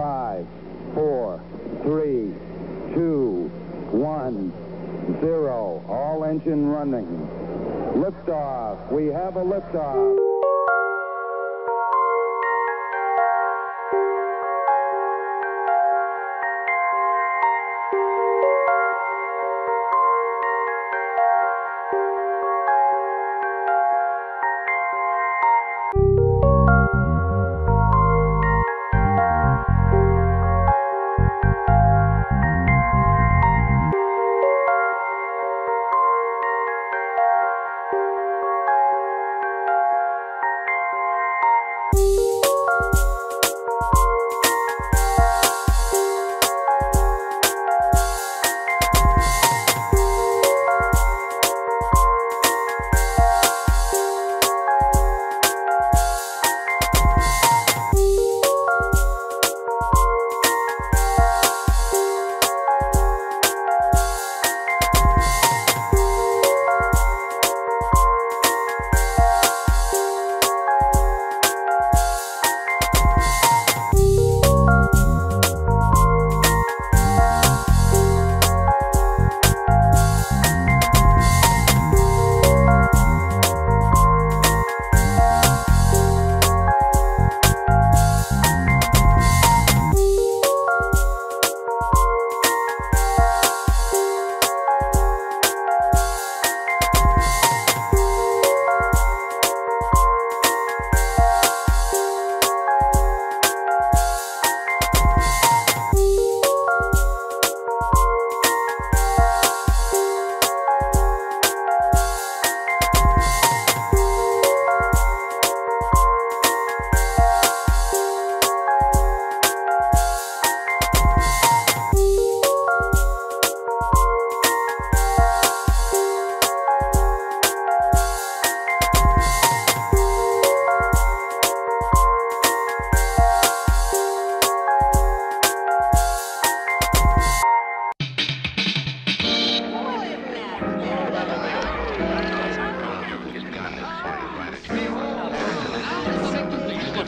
Five, four, three, two, one, zero. All engine running. Liftoff. We have a liftoff.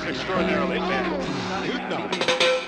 Extraordinarily bad.